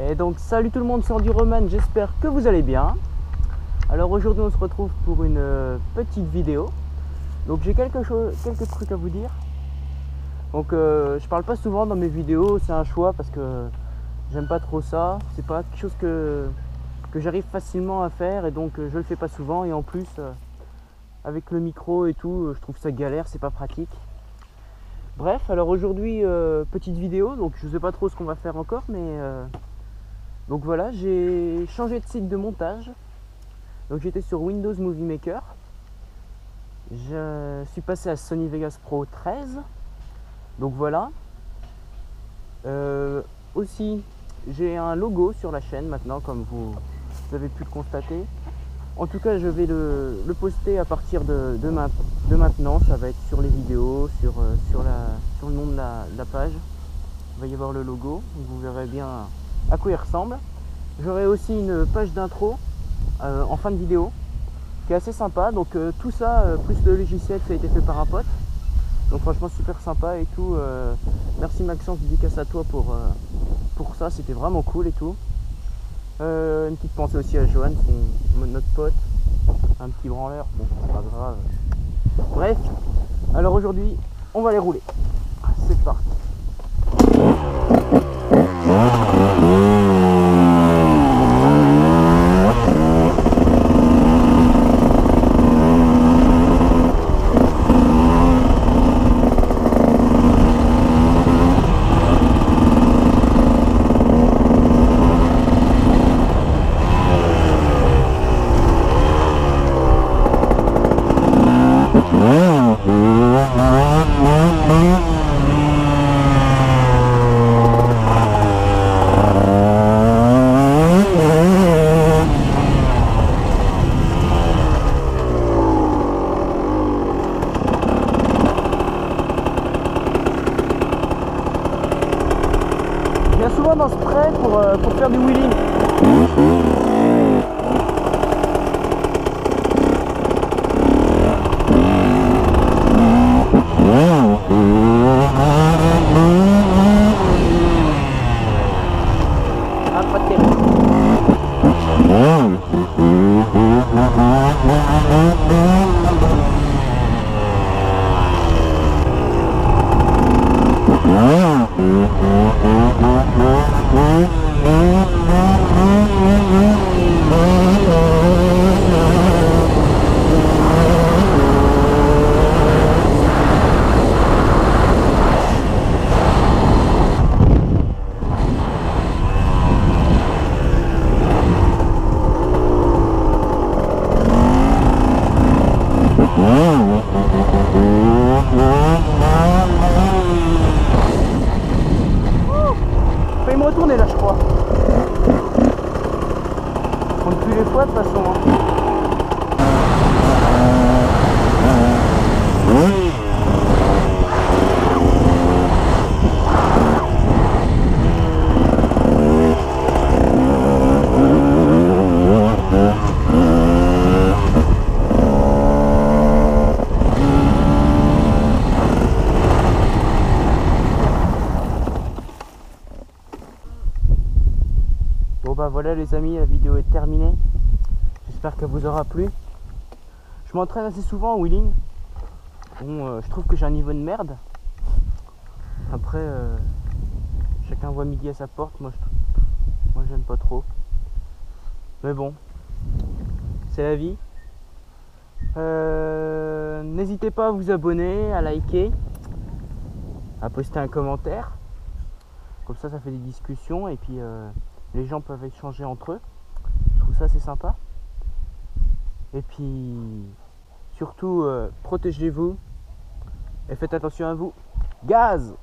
Et donc salut tout le monde, c'est Roman, j'espère que vous allez bien. Alors aujourd'hui on se retrouve pour une euh, petite vidéo. Donc j'ai quelques trucs à vous dire. Donc euh, je parle pas souvent dans mes vidéos, c'est un choix parce que j'aime pas trop ça. C'est pas quelque chose que, j'arrive facilement à faire et donc euh, je le fais pas souvent et en plus avec le micro et tout, je trouve ça galère, c'est pas pratique. Bref, alors aujourd'hui euh, petite vidéo, donc je sais pas trop ce qu'on va faire encore, mais euh, donc voilà, j'ai changé de site de montage. Donc j'étais sur Windows Movie Maker. Je suis passé à Sony Vegas Pro 13. Donc voilà. Euh, aussi, j'ai un logo sur la chaîne maintenant, comme vous avez pu le constater. En tout cas, je vais le, poster à partir de, de, ma- de maintenant. Ça va être sur les vidéos, sur, euh, le nom de la, page. Il va y avoir le logo. Vous verrez bien à quoi il ressemble. J'aurai aussi une page d'intro euh, en fin de vidéo qui est assez sympa. Donc euh, tout ça, plus le logiciel, ça a été fait par un pote. Donc franchement super sympa et tout. merci Maxence, dédicace à toi pour, pour ça, c'était vraiment cool et tout. Euh, une petite pensée aussi à Johan, notre pote, un petit branleur, bon c'est pas grave. Bref, alors aujourd'hui on va les rouler. C'est parti. Je viens souvent dans ce prêt pour, euh, pour faire du wheeling. Ah, pas de terrible. Fais me retourner là, je crois. Je compte plus les fois de toute façon. hein. Bon bah voilà les amis, la vidéo est terminée. J'espère qu'elle vous aura plu. Je m'entraîne assez souvent en wheeling. Euh, je trouve que j'ai un niveau de merde. Après, euh, chacun voit midi à sa porte. Moi, j'aime pas trop. Mais bon, c'est la vie. Euh, N'hésitez pas à vous abonner, à liker, à poster un commentaire. Comme ça, ça fait des discussions et puis les gens peuvent échanger entre eux. Je trouve ça assez sympa. Et puis, surtout, euh, protégez-vous et faites attention à vous. Gaz